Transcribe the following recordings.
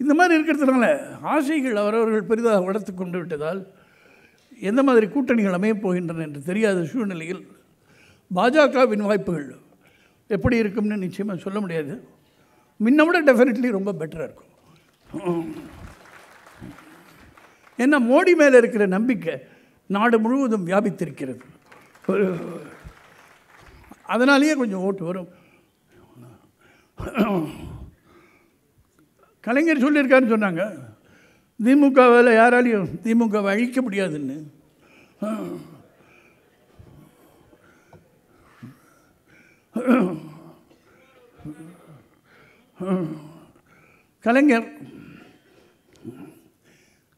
இந்த மாதிரி இருக்கிறதுனால ஆசைகள் அவரவர்கள் பெரிதாக வளர்த்து கொண்டு விட்டதால் எந்த மாதிரி கூட்டணிகள் அமையப் போகின்றன என்று தெரியாத சூழ்நிலையில் பாஜகவின் வாய்ப்புகள் எப்படி இருக்கும்னு நிச்சயமாக சொல்ல முடியாது. முன்ன விட டெஃபினெட்லி ரொம்ப பெட்டராக இருக்கும். ஏன்னா மோடி மேலே இருக்கிற நம்பிக்கை நாடு முழுவதும் வியாபித்திருக்கிறது. அதனாலேயே கொஞ்சம் ஓட்டு வரும். கலைஞர் சொல்லியிருக்காருன்னு சொன்னாங்க. திமுகவால் யாராலையும் திமுகவை அழிக்க முடியாதுன்னு. கலைஞர்.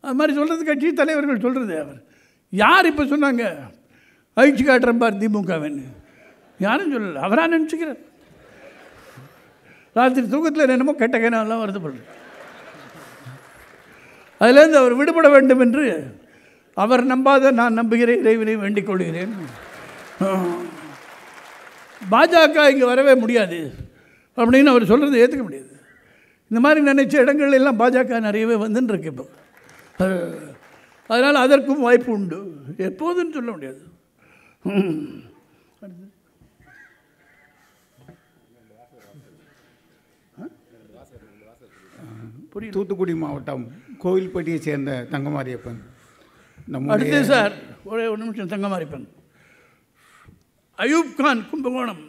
அது மாதிரி சொல்கிறது கட்சி தலைவர்கள் சொல்கிறது அவர். யார் இப்போ சொன்னாங்க? அழிச்சு காட்டுறேன் பார் திமுகவன்னு. யாரும் சொல்லலை. அவராக நினச்சிக்கிறார். ராத்திரி தூக்கத்தில் என்னமோ கெட்ட கேனாலாம் வருத்தப்படுறேன் அதிலேருந்து அவர் விடுபட வேண்டும் என்று அவர் நம்பாத நான் நம்புகிறேன் இறைவனை வேண்டிக் கொள்கிறேன். பாஜக இங்கே வரவே முடியாது அப்படின்னு அவர் சொல்கிறது ஏற்றுக்க முடியாது. இந்த மாதிரி நினைச்ச இடங்கள் எல்லாம் பாஜக நிறையவே வந்துன்னு இருக்கு இப்போ அதனால் அதற்கும் வாய்ப்பு உண்டு. எப்போதுன்னு சொல்ல முடியாது. ம். புரியல. தூத்துக்குடி மாவட்டம் கோவில்பட்டியைச் சேர்ந்த தங்கமாரியப்பன். அடுத்து நம்முடைய சார் ஒரே ஒரு நிமிஷம் தங்கமாரிப்பன் அயூப் கான் கும்பகோணம்.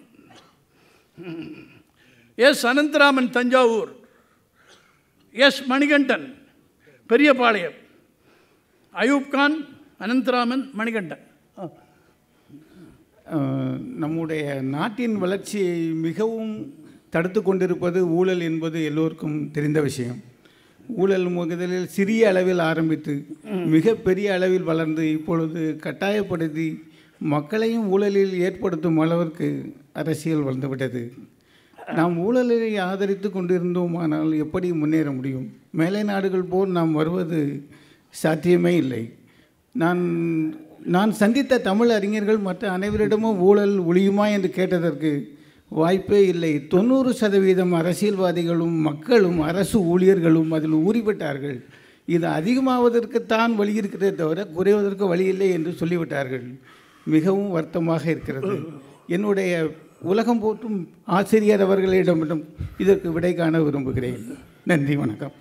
எஸ் அனந்தராமன் தஞ்சாவூர். எஸ் மணிகண்டன் பெரியபாளையம். அயூப் கான் அனந்தராமன் மணிகண்டன். நம்முடைய நாட்டின் வளர்ச்சியை மிகவும் தடுத்து கொண்டிருப்பது ஊழல் என்பது எல்லோருக்கும் தெரிந்த விஷயம். ஊழல் முதலில் சிறிய அளவில் ஆரம்பித்து மிகப்பெரிய அளவில் வளர்ந்து இப்பொழுது கட்டாயப்படுத்தி மக்களையும் ஊழலில் ஏற்படுத்தும் அளவிற்கு அரசியல் வளர்ந்துவிட்டது. நாம் ஊழலை ஆதரித்து கொண்டிருந்தோமானால் எப்படி முன்னேற முடியும்? மேலை நாடுகள் போல் நாம் வருவது சாத்தியமே இல்லை. நான் நான் சந்தித்த தமிழ் அறிஞர்கள் மற்ற அனைவரிடமும் ஊழல் ஒழியுமா என்று கேட்டதற்கு வாய்ப்பே இல்லை. தொண்ணூறு சதவீதம் அரசியல்வாதிகளும் மக்களும் அரசு ஊழியர்களும் அதில் ஊறிவிட்டார்கள். இது அதிகமாவதற்குத்தான் வழி இருக்கிறதே தவிர குறைவதற்கு வழி இல்லை என்று சொல்லிவிட்டார்கள். மிகவும் வருத்தமாக இருக்கிறது. என்னுடைய உலகம் போற்றும் ஆசிரியர் அவர்களிடமிடம் இதற்கு விடை காண விரும்புகிறேன். நன்றி வணக்கம்.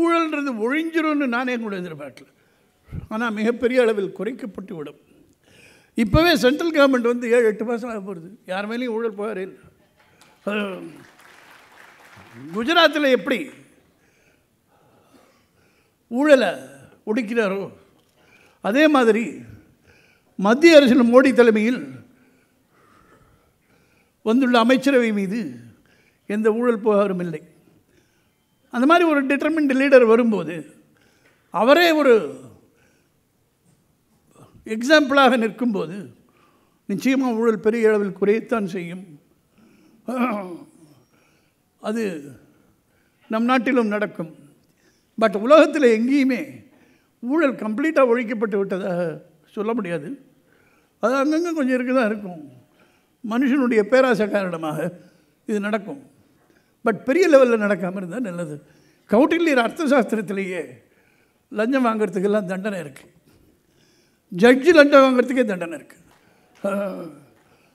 ஊழல்ன்றது ஒழிஞ்சிரும்னு நானே கூட எதிர்பார்க்கல. ஆனால் மிகப்பெரிய அளவில் குறைக்கப்பட்டு விடும். இப்போவே சென்ட்ரல் கவர்மெண்ட் வந்து ஏழு எட்டு மாதம் ஆக போகிறது யார் மேலேயும் ஊழல் போகாரே இல்லை. குஜராத்தில் எப்படி ஊழலை ஒடுக்கிறாரோ அதே மாதிரி மத்திய அரசில் மோடி தலைமையில் வந்துள்ள அமைச்சரவை மீது எந்த ஊழல் புகாரும் இல்லை. அந்த மாதிரி ஒரு டிட்டர்மின்ட் லீடர் வரும்போது அவரே ஒரு எக்ஸாம்பிளாக நிற்கும்போது நிச்சயமாக ஊழல் பெரிய அளவில் குறையத்தான் செய்யும். அது நம் நாட்டிலும் நடக்கும். பட் உலகத்தில் எங்கேயுமே ஊழல் கம்ப்ளீட்டாக ஒழிக்கப்பட்டு விட்டதாக சொல்ல முடியாது. அது அங்கங்கே கொஞ்சம் இருக்க தான் இருக்கும். மனுஷனுடைய பேராசை காரணமாக இது நடக்கும். பட் பெரிய லெவலில் நடக்காமல் இருந்தால் நல்லது. கௌட்டில்யர் அர்த்த சாஸ்திரத்திலேயே லஞ்சம் வாங்குறதுக்கெல்லாம் தண்டனை இருக்குது ஜட்ஜு லஞ்சம் வாங்குறதுக்கே தண்டனை இருக்குது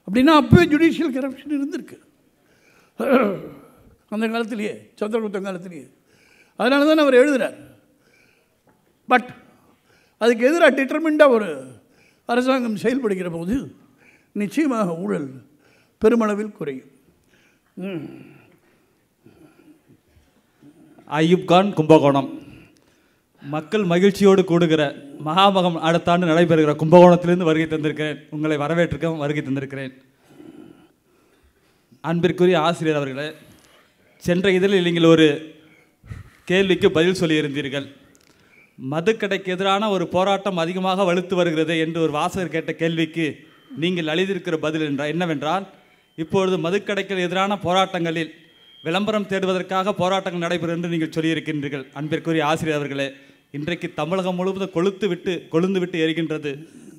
அப்படின்னா அப்போவே ஜுடிஷியல் கரப்ஷன் இருந்திருக்கு. அந்த காலத்திலேயே சந்திரகுப்தன் காலத்திலேயே. அதனால தான் அவர் எழுதுகிறார் பட் அதுக்கு எதிராக டிட்டர்மெண்ட்டாக ஒரு அரசாங்கம் செயல்படுகிற போது நிச்சயமாக ஊழல் பெருமளவில் குறையும். ம் கும்பகோணம். மக்கள் மகிழ்ச்சியோடு கூடுகிற மகாமகம் அடுத்த ஆண்டு நடைபெறுகிற கும்பகோணத்திலிருந்து வருகை தந்திருக்கிறேன். உங்களை வரவேற்றிருக்க வருகை தந்திருக்கிறேன். அன்பிற்குரிய ஆசிரியர் அவர்களே சென்ற இதழில் நீங்கள் ஒரு கேள்விக்கு பதில் சொல்லியிருந்தீர்கள். மதுக்கடைக்கு எதிரான ஒரு போராட்டம் அதிகமாக வலுத்து வருகிறது என்று ஒரு வாசகர் கேட்ட கேள்விக்கு நீங்கள் அளித்திருக்கிற பதில் என்றால் என்னவென்றால் இப்பொழுது மதுக்கடைக்கு எதிரான போராட்டங்களில் விளம்பரம் தேடுவதற்காக போராட்டங்கள் நடைபெறும் என்று நீங்கள் சொல்லியிருக்கின்றீர்கள். அன்பிற்குரிய ஆசிரியர் அவர்களே இன்றைக்கு தமிழகம் முழுவதும் கொளுத்து விட்டு கொழுந்து விட்டு எரிகின்றது.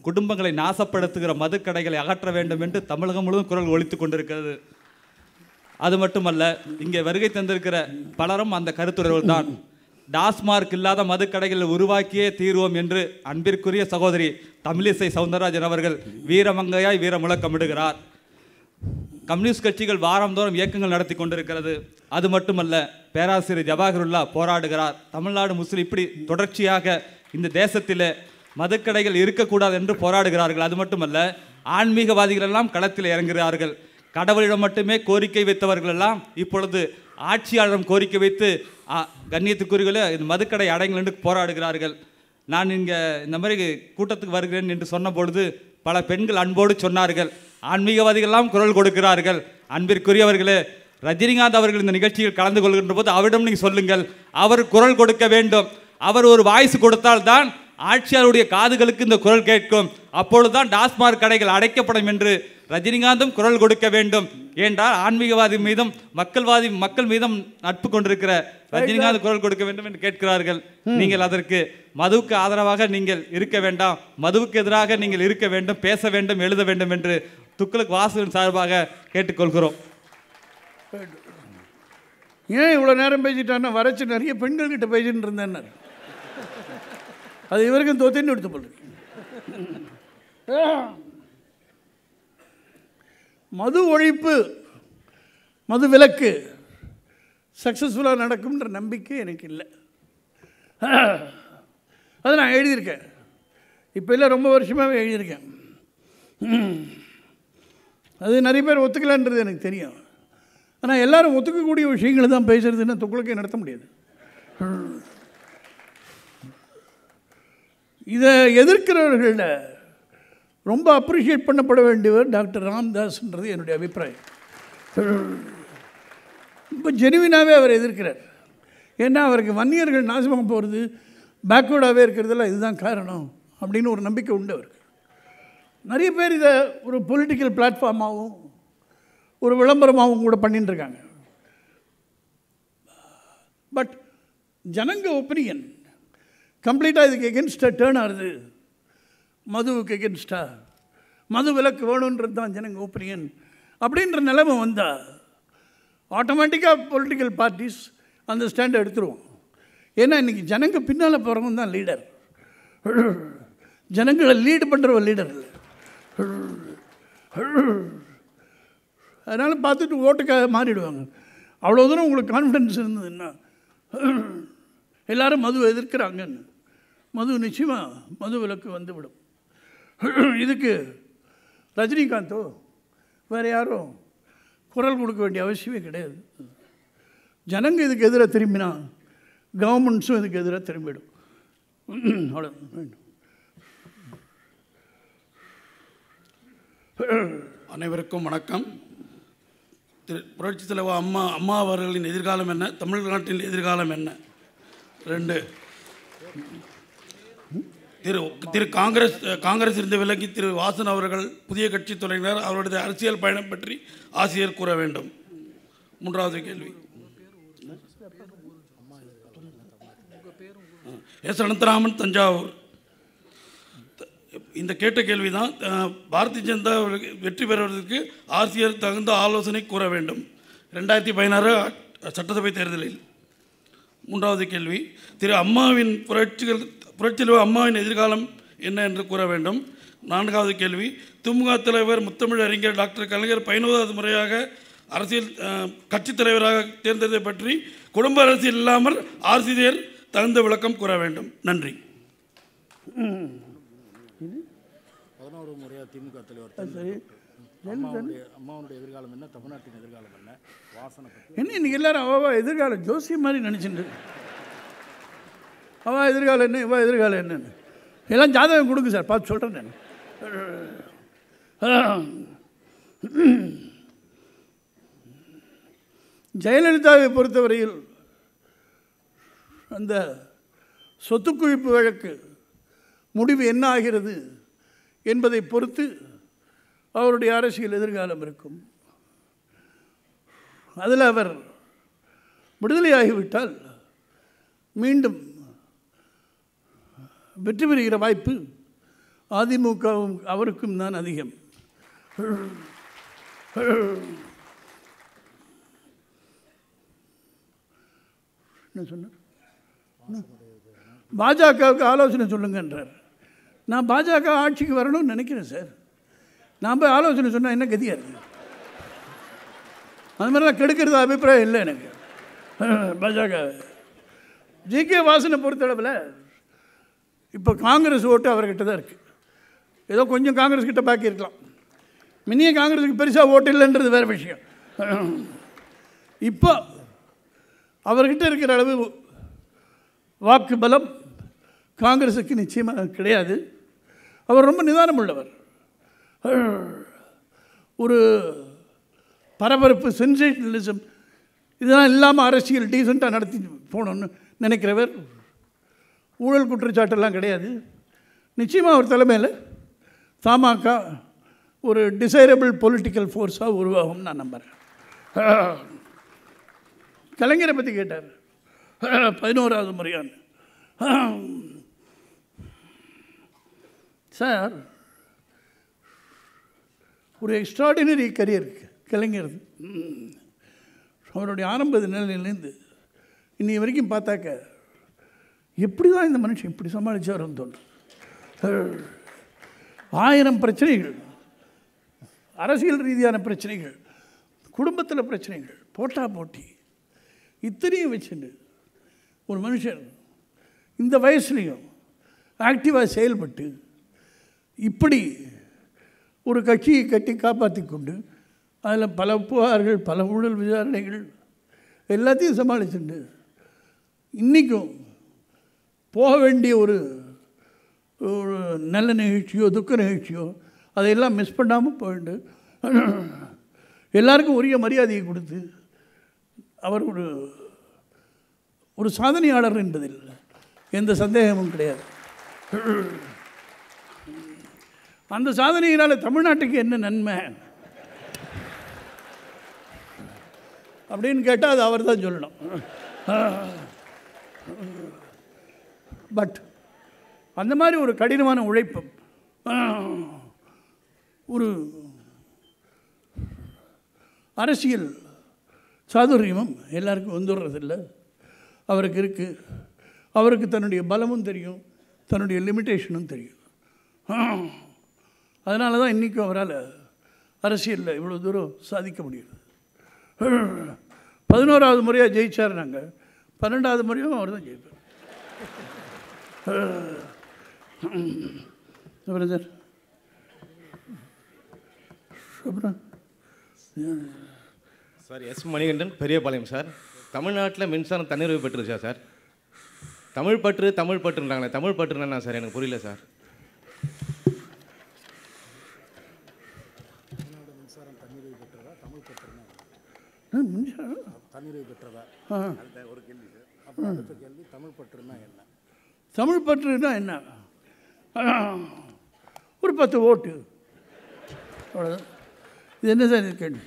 குடும்பங்களை நாசப்படுத்துகிற மதுக்கடைகளை அகற்ற வேண்டும் என்று தமிழகம் முழுவதும் குரல் ஒழித்து கொண்டிருக்கிறது. அது மட்டுமல்ல இங்கே வருகை தந்திருக்கிற பலரும் அந்த கருத்துறவுகள் தான். டாஸ்மார்க் இல்லாத மதுக்கடைகளை உருவாக்கியே தீர்வோம் என்று அன்பிற்குரிய சகோதரி தமிழிசை சவுந்தரராஜன் அவர்கள் வீரமங்கையாய் வீரமுழக்கமிடுகிறார். கம்யூனிஸ்ட் கட்சிகள் வாரந்தோறும் இயக்கங்கள் நடத்தி கொண்டிருக்கிறது. அது மட்டுமல்ல பேராசிரியர் ஜவாஹருல்லா போராடுகிறார். தமிழ்நாடு முஸ்லீம் இப்படி தொடர்ச்சியாக இந்த தேசத்தில் மதுக்கடைகள் இருக்கக்கூடாது என்று போராடுகிறார்கள். அது மட்டுமல்ல ஆன்மீகவாதிகள் எல்லாம் களத்தில் இறங்குகிறார்கள். கடவுளிடம் மட்டுமே கோரிக்கை வைத்தவர்கள் எல்லாம் இப்பொழுது ஆட்சியாளரிடம் கோரிக்கை வைத்து ஆ, கண்ணியத்துக்குரியவர்களே இந்த மதுக்கடை அடைங்கள் என்று போராடுகிறார்கள். நான் இங்கே இந்த மாதிரி கூட்டத்துக்கு வருகிறேன் என்று சொன்ன பொழுது பல பெண்கள் அன்போடு சொன்னார்கள். ஆன்மீகவாதிகளெல்லாம் குரல் கொடுக்கிறார்கள். அன்பிற்குரியவர்களே ரஜினிகாந்த் அவர்கள் இந்த நிகழ்ச்சியில் கலந்து கொள்கின்ற போது அவரிடம் நீங்கள் சொல்லுங்கள் அவர் குரல் கொடுக்க வேண்டும். அவர் ஒரு வாய்ஸ் கொடுத்தால்தான் ஆட்சியாளருடைய காதுகளுக்கு இந்த குரல் கேட்கும். அப்பொழுதுதான் டாஸ்மார்க் கடைகள் அடைக்கப்படும் என்று ரஜினிகாந்தும் குரல் கொடுக்க வேண்டும். ஏனென்றால் ஆன்மீகவாதி மீதும் மக்கள்வாதி மக்கள் மீதும் நட்பு கொண்டிருக்கிற ரஜினிகாந்த் குரல் கொடுக்க வேண்டும் என்று கேட்கிறார்கள். நீங்கள் அதற்கு மதுவுக்கு ஆதரவாக நீங்கள் இருக்க வேண்டாம். மதுவுக்கு எதிராக நீங்கள் இருக்க வேண்டும் பேச வேண்டும் எழுத வேண்டும் என்று துக்ளக் வாசுவின் சார்பாக கேட்டுக்கொள்கிறோம். ஏன் இவ்வளோ நேரம் பேசிட்டான்னா வரைச்சி நிறைய பெண்கள்கிட்ட பேசிட்டு இருந்தேன் அது இவருக்கும் தொத்தின்னு எடுத்து போடுறேன். மது ஒழிப்பு மது விலக்கு சக்ஸஸ்ஃபுல்லாக நடக்கும்ன்ற நம்பிக்கை எனக்கு இல்லை. அதை நான் எழுதியிருக்கேன். இப்போ இல்லை ரொம்ப வருஷமாகவே எழுதியிருக்கேன். அது நிறைய பேர் ஒத்துக்கலான்றது எனக்கு தெரியும். ஆனால் எல்லாரும் ஒத்துக்கக்கூடிய விஷயங்களை தான் பேசுறதுன்னா துக்குளக்கே நடத்த முடியாது. இதை எதிர்க்கிறவர்களில் ரொம்ப அப்ரிஷியேட் பண்ணப்பட வேண்டியவர் டாக்டர் ராம்தாஸ்ன்றது என்னுடைய அபிப்பிராயம். ரொம்ப ஜெனுவினாகவே அவர் எதிர்க்கிறார். ஏன்னா அவருக்கு வன்னியர்கள் நாசமாக போகிறது பேக்வேர்டாகவே இருக்கிறதெல்லாம் இதுதான் காரணம் அப்படின்னு ஒரு நம்பிக்கை உண்டு அவருக்கு. நிறைய பேர் இதை ஒரு பொலிட்டிக்கல் பிளாட்ஃபார்மாகவும் ஒரு விளம்பரமாகவும் கூட பண்ணிட்டுருக்காங்க பட் ஜனங்க ஒப்பீனியன் கம்ப்ளீட்டாக இதுக்கு எகென்ஸ்டாக டேர்ன் ஆகுது. மதுவுக்கு எகென்ஸ்டாக மது விலக்கு வேணுன்றது தான் ஜனங்க ஒப்பீனியன் அப்படின்ற நிலைமை வந்தால் ஆட்டோமேட்டிக்காக பொலிட்டிக்கல் பார்ட்டிஸ் அந்த ஸ்டாண்டை எடுத்துருவோம். ஏன்னா இன்றைக்கி ஜனங்க பின்னால் போகிறவங்க தான் லீடர் ஜனங்களை லீடு பண்ணுறவ லீடர் இல்லை. அதனால் பார்த்துட்டு ஓட்டுக்காக மாறிடுவாங்க. அவ்வளோ தூரம் உங்களுக்கு கான்ஃபிடென்ஸ் இருந்ததுன்னா எல்லாரும் மது எதிர்க்கிறாங்கன்னு. மது நிச்சயமாக மது விலக்கு வந்துவிடும். இதுக்கு ரஜினிகாந்தோ வேறு யாரும் குரல் கொடுக்க வேண்டிய அவசியமே கிடையாது. ஜனங்க இதுக்கு எதிராக திரும்பினா கவர்மெண்ட்ஸும் இதுக்கு எதிராக திரும்பிடும். அவ்வளோ அனைவருக்கும் வணக்கம். திரு புரட்சி தலைவர் அம்மா அம்மா அவர்களின் எதிர்காலம் என்ன? தமிழ்நாட்டின் எதிர்காலம் என்ன? ரெண்டு. திரு திரு காங்கிரஸ் காங்கிரஸ் இருந்து விலகி திரு வாசன் அவர்கள் புதிய கட்சி தொடங்கினார். அவருடைய அரசியல் பயணம் பற்றி ஆசிரியர் கூற வேண்டும். மூன்றாவது கேள்வி. எஸ். அனந்தராமன் தஞ்சாவூர். இந்த கேட்ட கேள்வி தான் பாரதிய ஜனதா வெற்றி பெறுவதற்கு ஆசிரியர் தகுந்த ஆலோசனை கூற வேண்டும். ரெண்டாயிரத்தி பதினாறு சட்டசபை தேர்தலில். மூன்றாவது கேள்வி திரு அம்மாவின் புரட்சிகள் புரட்சியில் அம்மாவின் எதிர்காலம் என்ன என்று கூற வேண்டும். நான்காவது கேள்வி திமுக தலைவர் முத்தமிழ் அறிஞர் டாக்டர் கலைஞர் பதினோராவது முறையாக அரசியல் கட்சித் தலைவராக தேர்ந்ததை பற்றி குடும்ப அரசியல் இல்லாமல் ஆசிரியர் தகுந்த விளக்கம் கூற வேண்டும். நன்றி. பதினோரு முறையாக திமுக தலைவர் சரி. அம்மாவுடைய அம்மாவுடைய எதிர்காலம் என்ன? தமிழ்நாட்டின் எதிர்காலம் என்ன? வாசனை என்ன இன்னைக்கு எல்லாரும் அவவா எதிர்காலம்? ஜோசியம் மாதிரி நினச்சிட்டு அவா எதிர்காலம் என்ன? இவா எதிர்காலம் என்னன்னு. எல்லாம் ஜாதகம் கொடுங்க சார். பார்த்து சொல்கிறேன் நான். ஜெயலலிதாவை பொறுத்தவரையில் அந்த சொத்து குவிப்பு வழக்கு முடிவு என்ன ஆகிறது? என்பதை பொறுத்து அவருடைய அரசியல் எதிர்காலம் இருக்கும். அதில் அவர் விடுதலையாகிவிட்டால் மீண்டும் வெற்றி பெறுகிற வாய்ப்பு அதிமுகவும் அவருக்கும் தான் அதிகம். என்ன சொன்னார்? பாஜகவுக்கு ஆலோசனை சொல்லுங்கன்றார். நான் பாஜக ஆட்சிக்கு வரணும்னு நினைக்கிறேன் சார். நான் போய் ஆலோசனை சொன்னால் என்ன கதியாக இருக்குது அது மாதிரிலாம் கெடுக்கிறது அபிப்பிராயம் இல்லை எனக்கு. பாஜக. ஜி. கே. வாசனை பொறுத்தளவில் இப்போ காங்கிரஸ் ஓட்டு அவர்கிட்ட தான் இருக்குது ஏதோ கொஞ்சம் காங்கிரஸ் கிட்ட பாக்கி இருக்கலாம். மினிய காங்கிரஸுக்கு பெருசாக ஓட்டு இல்லைன்றது வேறு விஷயம். இப்போ அவர்கிட்ட இருக்கிற அளவு வாக்கு பலம் காங்கிரஸுக்கு நிச்சயமாக கிடையாது. அவர் ரொம்ப நிதானம் உள்ளவர் ஒரு பரபரப்பு சென்சேஷனலிசம் இதெல்லாம் இல்லாமல் அரசியல் டீசெண்டாக நடத்தி போகணும்னு நினைக்கிறவர். ஊழல் குற்றச்சாட்டெல்லாம் கிடையாது. நிச்சயமாக அவர் தலைமையில் தமாக ஒரு டிசைரபிள் பொலிட்டிக்கல் ஃபோர்ஸாக உருவாகும் நான் நம்புகிறேன் கலைஞரை பற்றி கேட்டார். பதினோராவது முறையான்னு. சார் ஒரு எக்ஸ்ட்ராடினரி கரியர் கலைஞர் அவருடைய ஆரம்ப நிலையிலேருந்து இன்னி வரைக்கும் பார்த்தாக்க எப்படி தான் இந்த மனுஷன் இப்படி சமாளித்தவர் தோன்றும். ஆயிரம் பிரச்சனைகள் அரசியல் ரீதியான பிரச்சனைகள் குடும்பத்தில் பிரச்சனைகள் போட்டா போட்டி இத்தனையும் வச்சுட்டு ஒரு மனுஷன் இந்த வயசுலேயும் ஆக்டிவாக செயல்பட்டு இப்படி ஒரு கட்சியை கட்டி காப்பாற்றி கொண்டு அதில் பல புகார்கள் பல ஊழல் விசாரணைகள் எல்லாத்தையும் சமாளிச்சுண்டு. இன்றைக்கும் போக வேண்டிய ஒரு ஒரு நல்ல நிகழ்ச்சியோ துக்க நிகழ்ச்சியோ அதையெல்லாம் மிஸ் பண்ணாமல் போயிட்டு எல்லாருக்கும் உரிய மரியாதையை கொடுத்து அவர் ஒரு ஒரு சாதனையாளர் என்பதில் எந்த சந்தேகமும் கிடையாது. அந்த சாதனையினால் தமிழ்நாட்டுக்கு என்ன நன்மை? அப்படின்னு கேட்டால் அது அவர் தான் சொல்லணும். பட் அந்த மாதிரி ஒரு கடினமான உழைப்பு ஒரு அரசியல் சாதுரியமும் எல்லாருக்கும் வந்துடுறதில்ல. அவருக்கு இருக்குது அவருக்கு தன்னுடைய பலமும் தெரியும். தன்னுடைய லிமிட்டேஷனும் தெரியும். அதனால தான் இன்றைக்கும் அவரால் அரசியலில் இவ்வளோ தூரம் சாதிக்க முடியுது பதினோராவது முறையாக ஜெயித்தார் நாங்கள் பன்னெண்டாவது முறையும் அவர் தான் ஜெயிப்பார் பிரதர்? சார் அப்புறம் sir S Manikandan Periyapalayam sir. தமிழ்நாட்டில் மின்சாரம் தன்னிறைவு பெற்றுருச்சா சார்? தமிழ் பற்று தமிழ் பற்றுன்றாங்களே தமிழ் பற்றுனா சார்? எனக்கு புரியல சார். அப்புறம் அடுத்த கேள்வி தமிழ் பற்றுனா என்ன தமிழ் பற்றுனா என்ன ஒரு பத்து ஓட்டு அவ்வளோதான் இது என்ன சார் கேள்வி.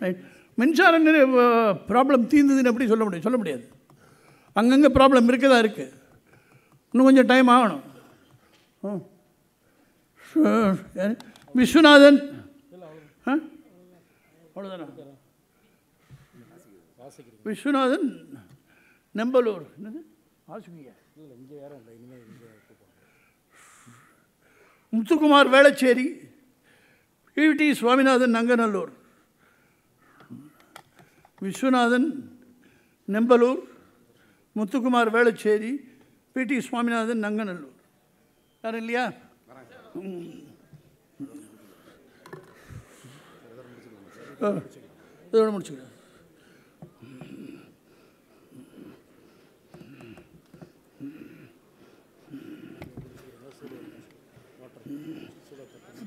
ரைட். மின்சார ப்ராப்ளம் தீர்ந்ததுன்னு எப்படி சொல்ல முடியும் சொல்ல முடியாது அங்கங்கே ப்ராப்ளம் இருக்க தான் இருக்குது இன்னும் கொஞ்சம் டைம் ஆகணும்? விஸ்வநாதன் அவ்வளோதானா விஸ்வநாதன் நெம்பலூர். என்னது? முத்துக்குமார் வேளச்சேரி டி. சுவாமிநாதன் நங்கநல்லூர். விஸ்வநாதன் நெம்பலூர். முத்துக்குமார் வேளச்சேரி பிடி சுவாமிநாதன் நங்கநல்லூர். யாரும் இல்லையா ம். ஆ, இதோட முடிச்சுக்கிறேன்.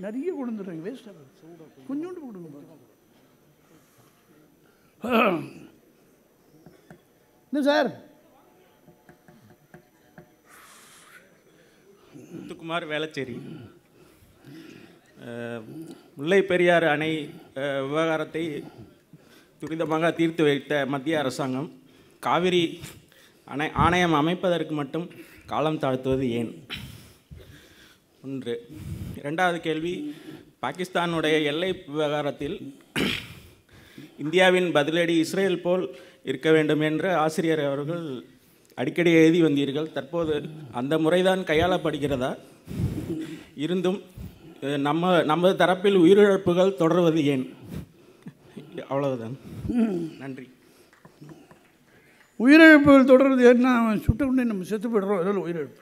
நிறைய கொடுத்துட்றீங்க வேஸ்ட்டாக கொஞ்சோண்டு கொடுங்க என்ன சார்? முத்துக்குமார் வேளச்சேரி. முல்லை பெரியாறு அணை விவகாரத்தை துரிதமாக தீர்த்து வைத்த மத்திய அரசாங்கம் காவிரி அணை ஆணையம் அமைப்பதற்கு மட்டும் காலம் தாழ்த்துவது ஏன்? ஒன்று. இரண்டாவது கேள்வி பாகிஸ்தானுடைய எல்லை விவகாரத்தில் இந்தியாவின் பதிலடி இஸ்ரேல் போல் இருக்க வேண்டும் என்று ஆசிரியர் அவர்கள் அடிக்கடி எழுதி வந்தீர்கள். தற்போது அந்த முறைதான் கையாளப்படுகிறதா? இருந்தும் நம்ம நமது தரப்பில் உயிரிழப்புகள் தொடர்வது ஏன்? அவ்வளவுதான். நன்றி. உயிரிழப்புகள் தொடர்றது ஏன்னா அவன் சுட்ட கொண்டே நம்ம செத்து போய்டுறோம். அதில் உயிரிழப்பு.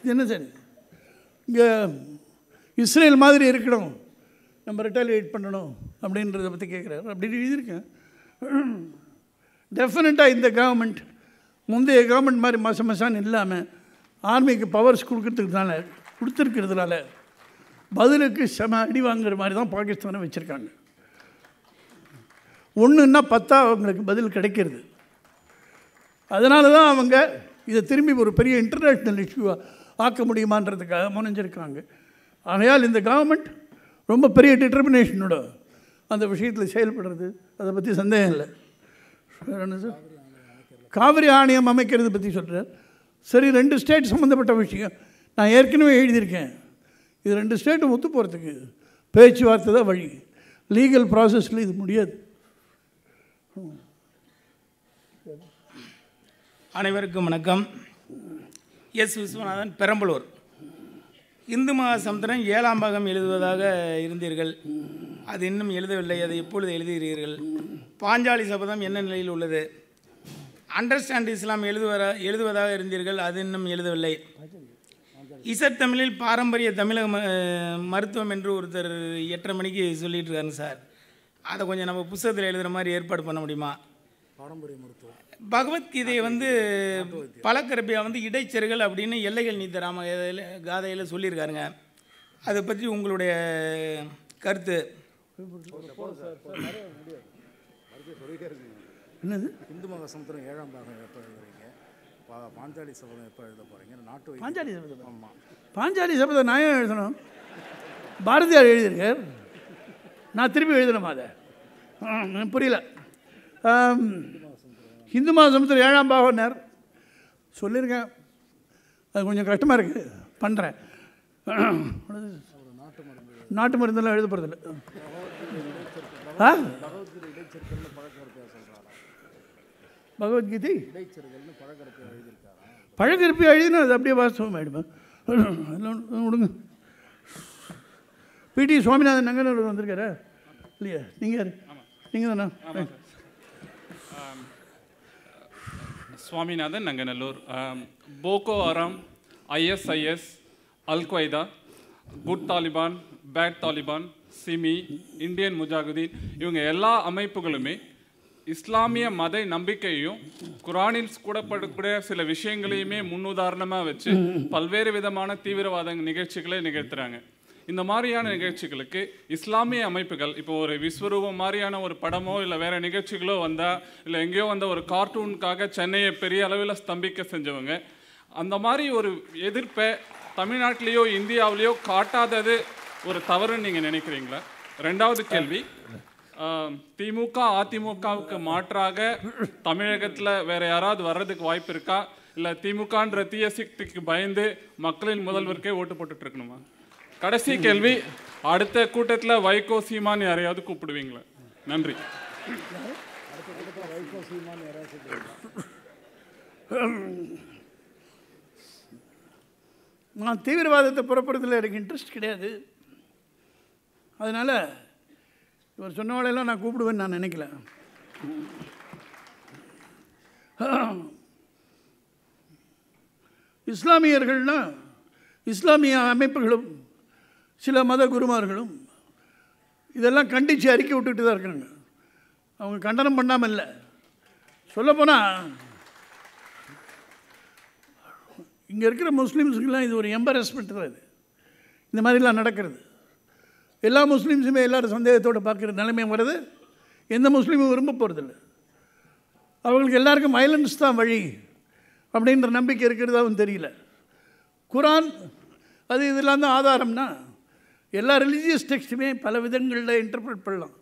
இது என்ன சரி? இங்கே இஸ்ரேல் மாதிரி இருக்கணும். நம்ம ரிட்டாலியேட் பண்ணணும் அப்படின்றத பற்றி கேட்குறாரு அப்படின்னு எழுதியிருக்கேன். டெஃபினட்டாக இந்த கவர்மெண்ட் முந்தைய கவர்மெண்ட் மாதிரி மசம் மசான்னு இல்லாமல் ஆர்மிக்கு பவர்ஸ் கொடுக்கறதுக்குனால கொடுத்துருக்கிறதுனால பதிலுக்கு செம அடி வாங்குற மாதிரி தான் பாகிஸ்தானை வச்சுருக்காங்க. ஒன்றுன்னா பத்தா அவங்களுக்கு பதில் கிடைக்கிறது. அதனால தான் அவங்க இதை திரும்பி ஒரு பெரிய இன்டர்நேஷ்னல் இஷ்யூவாக ஆக்க முடியுமான்றதுக்காக முனைஞ்சிருக்காங்க ஆகையால் இந்த கவர்மெண்ட் ரொம்ப பெரிய டிட்டர்மினேஷனோட அந்த விஷயத்தில் செயல்படுறது. அதை பற்றி சந்தேகம் இல்லை. என்ன சார்? காவிரி ஆணையம் அமைக்கிறது பற்றி சொல்கிறார் சரி ரெண்டு ஸ்டேட் சம்மந்தப்பட்ட விஷயம். நான் ஏற்கனவே எழுதியிருக்கேன். இது ரெண்டு ஸ்டேட்டும் ஒத்து போகிறதுக்கு பேச்சுவார்த்தை தான் வழி. லீகல் ப்ராசஸில் இது முடியாது. அனைவருக்கும் வணக்கம். எஸ் விஸ்வநாதன் பெரம்பலூர். இந்து மகாசமுத்திரம் ஏழாம் பாகம் எழுதுவதாக இருந்தீர்கள். அது இன்னும் எழுதவில்லை அதை எப்பொழுது எழுதுகிறீர்கள்? பாஞ்சாலி சபதம் என்ன நிலையில் உள்ளது? அண்டர்ஸ்டாண்ட் இஸ்லாம் எழுதுவதா எழுதுவதாக இருந்தீர்கள் அது இன்னும் எழுதவில்லை. இசட் தமிழில் பாரம்பரிய தமிழக ம- மருத்துவம் என்று ஒருத்தர் எட்டரை மணிக்கு சொல்லிட்டு இருக்காருங்க சார். அதை கொஞ்சம் நம்ம புஸ்தகத்தில் எழுதுகிற மாதிரி ஏற்பாடு பண்ண முடியுமா? பாரம்பரிய மருத்துவம். பகவத்கீதையை வந்து பழக்கரப்பியா வந்து இடைச்செருகள் அப்படின்னு எல்லைகள் நீத்த ராம காதையில் சொல்லியிருக்காருங்க. அதை பற்றி உங்களுடைய கருத்து? என்னது? இந்து மகா சமுத்திரம் ஏழாம் பாகம். பா பாஞ்சாலி சபதம் எப்போ எழுத போகிறீங்க நாட்டு பாஞ்சாலி சபதம். ஆமாம் பாஞ்சாலி சபதம் நான் ஏன் எழுதணும்? பாரதியார் எழுதியிருக்கார். நான் திருப்பி எழுதணுமா அதை? புரியல. ஹிந்து மகாசமுத்திரம் ஏழாம் பாகம்னார் சொல்லியிருக்கேன். அது கொஞ்சம் கஷ்டமாக இருக்குது பண்ணுறேன் நாட்டு மருந்தெல்லாம் எழுத போகிறதில்ல ஆ? பகவத்கீதை. பழக்கருப்பி எழுதினா அது அப்படியே வாஸ்தவம் ஆகிடுமா அதெல்லாம் விடுங்க பிடி சுவாமிநாதன் நங்கநல்லூர் வந்திருக்காரா? இல்லையா? நீங்கள் யார்? நீங்கள் தானே? Swaminathan Nanganallur Boko Haram ISIS al Qaeda good Taliban bad Taliban SIMI Indian Mujahideen இவங்க எல்லா அமைப்புகளுமே இஸ்லாமிய மத நம்பிக்கையும் குரானில் கூடப்படக்கூடிய சில விஷயங்களையுமே முன்னுதாரணமாக வச்சு பல்வேறு விதமான தீவிரவாத நிகழ்ச்சிகளை நிகழ்த்துறாங்க. இந்த மாதிரியான நிகழ்ச்சிகளுக்கு இஸ்லாமிய அமைப்புகள் இப்போ ஒரு விஸ்வரூபம் மாதிரியான ஒரு படமோ இல்லை வேற நிகழ்ச்சிகளோ வந்தால் இல்லை எங்கேயோ வந்த ஒரு கார்ட்டூனுக்காக சென்னையை பெரிய அளவில் ஸ்தம்பிக்க செஞ்சவங்க அந்த மாதிரி ஒரு எதிர்ப்பை தமிழ்நாட்டிலேயோ இந்தியாவிலேயோ காட்டாதது ஒரு தவறுன்னு நீங்கள் நினைக்கிறீங்களா? ரெண்டாவது கேள்வி. திமுக அதிமுகவுக்கு மாற்றாக தமிழகத்தில் வேற யாராவது வர்றதுக்கு வாய்ப்பு இருக்கா? இல்லை திமுகன்ற தீய சக்திக்கு பயந்து மக்களின் முதல்வருக்கே ஓட்டு போட்டுட்டு இருக்கணுமா? கடைசி கேள்வி அடுத்த கூட்டத்தில் வைகோ சீமான் யாரையாவது கூப்பிடுவீங்களா? நன்றி. நான் தீவிரவாதத்தை புறப்படுறதுல எனக்கு இன்ட்ரெஸ்ட் கிடையாது. அதனால் இவர் சொன்னவளையெல்லாம் நான் கூப்பிடுவேன்னு நான் நினைக்கல. இஸ்லாமியர்கள்னா இஸ்லாமிய அமைப்புகளும் சில மத குருமார்களும் இதெல்லாம் கண்டித்து அறிக்கை விட்டுட்டு தான் இருக்காங்க அவங்க கண்டனம் பண்ணாமல் இல்லை சொல்லப்போனால் இங்கே இருக்கிற முஸ்லீம்ஸுக்கெல்லாம் இது ஒரு எம்பரஸ்மெண்ட் தான் இது. இந்த மாதிரிலாம் நடக்கிறது. எல்லா முஸ்லீம்ஸுமே எல்லாரும் சந்தேகத்தோடு பார்க்குற நிலைமை வருது. எந்த முஸ்லீமும் விரும்ப போகிறதில்ல அவங்களுக்கு எல்லாருக்கும் வைலன்ஸ் தான் வழி அப்படின்ற நம்பிக்கை இருக்கிறதாவும் தெரியல. குரான் அது இதெல்லாம் தான் ஆதாரம்னா எல்லா ரிலீஜியஸ் டெக்ஸ்ட்டுமே பல விதங்களில் இன்டர்பிரட் பண்ணலாம்.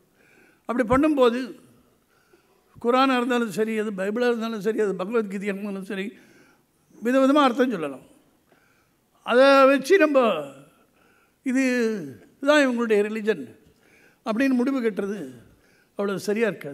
அப்படி பண்ணும்போது குரானாக இருந்தாலும் சரி அது பைபிளாக இருந்தாலும் சரி அது பகவத்கீதையாக இருந்தாலும் சரி விதவிதமாக அர்த்தம் சொல்லலாம். அதை வச்சு நம்ம இது இதுதான் இவங்களுடைய ரிலிஜன் அப்படின்னு முடிவு கட்டுறது அவ்வளோ சரியாக இருக்காது.